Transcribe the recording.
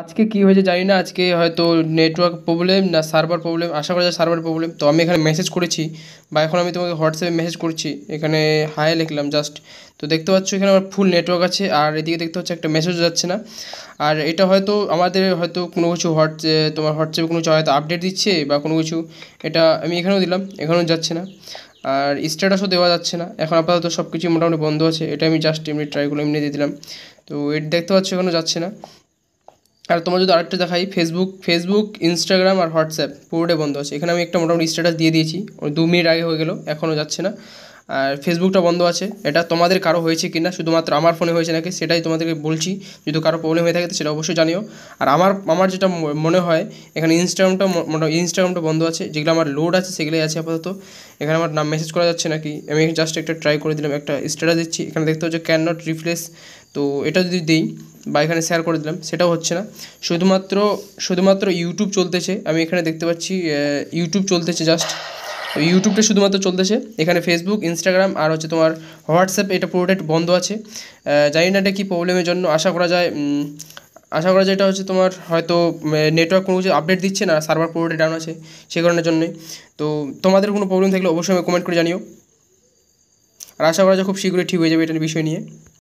আজকে কী হয়েছে জানি না, আজকে হয়তো নেটওয়ার্ক প্রবলেম না সার্ভার প্রবলেম আশা করা যায় সার্ভার প্রবলেম তো আমি এখানে মেসেজ করেছি বা এখন আমি তোমাকে হোয়াটসঅ্যাপে মেসেজ করছি, এখানে হাই লিখলাম জাস্ট তো দেখতে পাচ্ছ এখানে আমার ফুল নেটওয়ার্ক আছে, আর এদিকে দেখতে পাচ্ছ একটা মেসেজও যাচ্ছে না। আর এটা হয়তো আমাদের হয়তো কোনো কিছু হোয়াটস তোমার হোয়াটসঅ্যাপে কোনো কিছু হয়তো আপডেট দিচ্ছে বা কোনো কিছু, এটা আমি এখানেও দিলাম, এখানেও যাচ্ছে না। আর স্ট্যাটাসও দেওয়া যাচ্ছে না, এখন আপাতত সব কিছু মোটামুটি বন্ধ আছে, এটা আমি জাস্ট এমনি ট্রাই করলাম, এমনি দিয়ে দিলাম। তো এটা দেখতে পাচ্ছ এখনও যাচ্ছে না। আর তোমার যদি আরেকটা দেখাই ফেসবুক ফেসবুক ইনস্টাগ্রাম আর হোয়াটসঅ্যাপ পুরোটাই বন্ধ আছে। এখানে আমি একটা মোটামুটি স্ট্যাটাস দিয়ে দিয়েছি। ওই দু মিনিট আগে হয়ে গেলো এখনও যাচ্ছে না। আর ফেসবুকটা বন্ধ আছে। এটা তোমাদের কারও হয়েছে কি না শুধুমাত্র আমার ফোনে হয়েছে নাকি, সেটাই তোমাদেরকে বলছি। যদি কারও প্রবলেম হয়ে থাকে, সেটা অবশ্যই জানিও। আর আমার আমার যেটা মনে হয়, এখানে ইনস্টাগ্রামটা ইনস্টাগ্রামটা বন্ধ আছে। যেগুলো আমার লোড আছে, সেগুলোই আছে আপাতত। এখানে আমার নাম মেসেজ করা যাচ্ছে নাকি? আমি জাস্ট একটা ট্রাই করে দিলাম, একটা স্ট্যাটাস দিচ্ছি। এখানে দেখতে হচ্ছে ক্যান নট রিপ্লেস তো এটা যদি দিই, বা এখানে শেয়ার করে দিলাম, সেটাও হচ্ছে না। শুধুমাত্র শুধুমাত্র ইউটিউব চলতেছে। আমি এখানে দেখতে পাচ্ছি ইউটিউব চলতেছে জাস্ট ইউটিউবটা শুধুমাত্র চলতেছে। এখানে ফেসবুক ইনস্টাগ্রাম আর হচ্ছে তোমার হোয়াটসঅ্যাপ এটা পুরোটাই বন্ধ আছে। জানি না এটা কী প্রবলেমের জন্য, আশা করা যায় আশা করা যায় এটা হচ্ছে তোমার হয়তো নেটওয়ার্ক কোনো কিছু আপডেট দিচ্ছে না সার্ভার পুরোটাই ডাউন আছে সেই কারণের জন্যই। তো তোমাদের কোনো প্রবলেম থাকলে অবশ্যই আমি কমেন্ট করে জানিও। আর আশা করা যায় খুব শীঘ্রই ঠিক হয়ে যাবে এটার বিষয় নিয়ে।